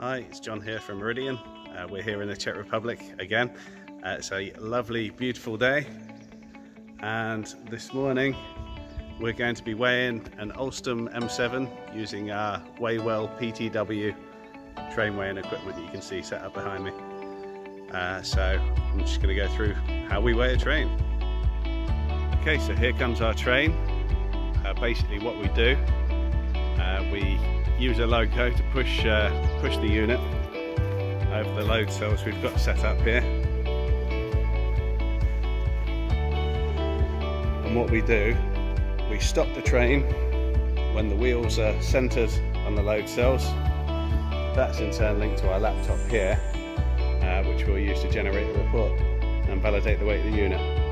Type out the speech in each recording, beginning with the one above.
Hi, it's John here from Meridian. Uh, we're here in the Czech Republic again. Uh, it's a lovely, beautiful day, and this morning we're going to be weighing an Alstom M7 using our WeighWell PTW train weighing equipment that you can see set up behind me. Uh, so I'm just going to go through how we weigh a train. Okay, so here comes our train. Uh, basically, what we do, uh, we use a loco to push uh, push the unit over the load cells we've got set up here. And what we do, we stop the train when the wheels are centered on the load cells. That's in turn linked to our laptop here, uh, which we'll use to generate the report and validate the weight of the unit.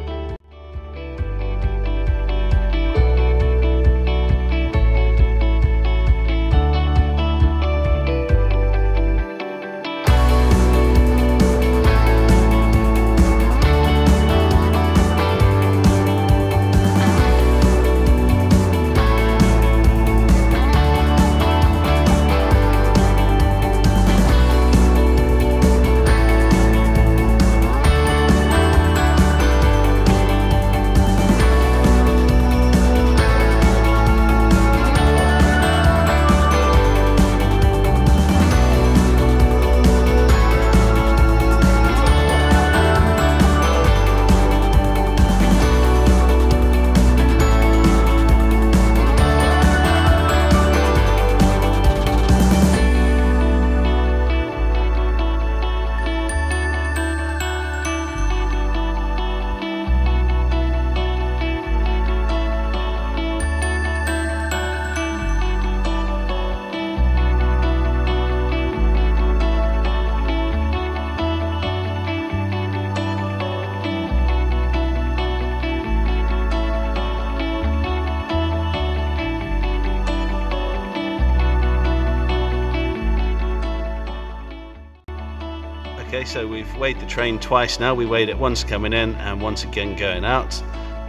Okay, so we've weighed the train twice now. We weighed it once coming in and once again going out.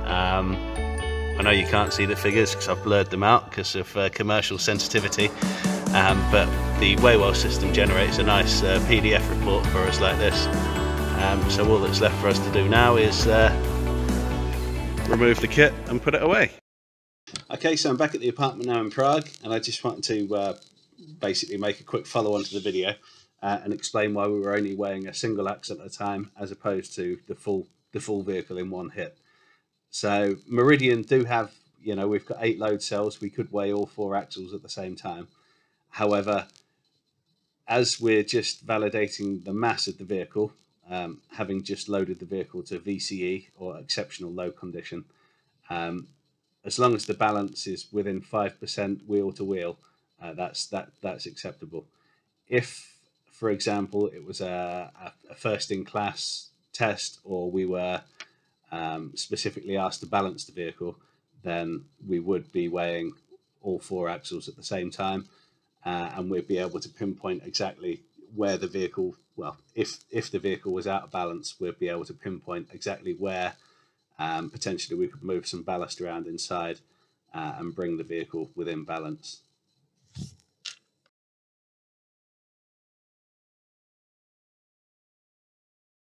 Um, I know you can't see the figures because I've blurred them out because of uh, commercial sensitivity, um, but the Weighwell system generates a nice uh, PDF report for us like this. Um, so all that's left for us to do now is uh, remove the kit and put it away. Okay, so I'm back at the apartment now in Prague, and I just wanted to uh, basically make a quick follow on to the video uh, and explain why we were only weighing a single axle at a time as opposed to the full the full vehicle in one hit. So Meridian do have, you know, we've got eight load cells. We could weigh all four axles at the same time. However, as we're just validating the mass of the vehicle, um, having just loaded the vehicle to VCE or exceptional load condition, um, as long as the balance is within five percent wheel to wheel, uh, that's that that's acceptable. If for example, it was a, a first in class test, or we were um, specifically asked to balance the vehicle, then we would be weighing all four axles at the same time, uh, and we'd be able to pinpoint exactly where the vehicle. Well, if if the vehicle was out of balance, we'd be able to pinpoint exactly where um, potentially we could move some ballast around inside uh, and bring the vehicle within balance.